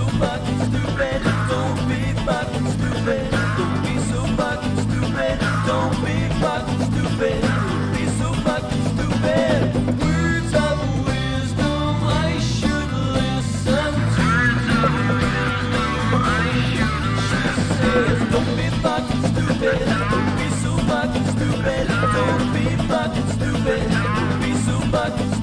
Don't be fucking stupid. Don't be so fucking stupid. Don't be fucking stupid. Don't be so fucking stupid. Words of wisdom I should listen to. I should listen to. Don't be fucking stupid. Don't be so fucking stupid. Don't be fucking stupid. Don't be so fucking stupid.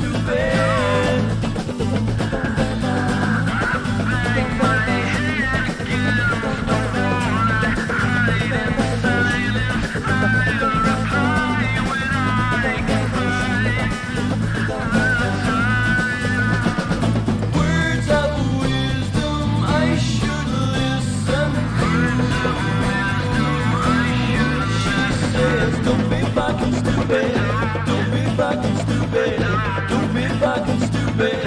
don't be fucking stupid, don't be fucking stupid, don't be fucking stupid,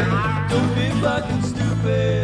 don't be fucking stupid.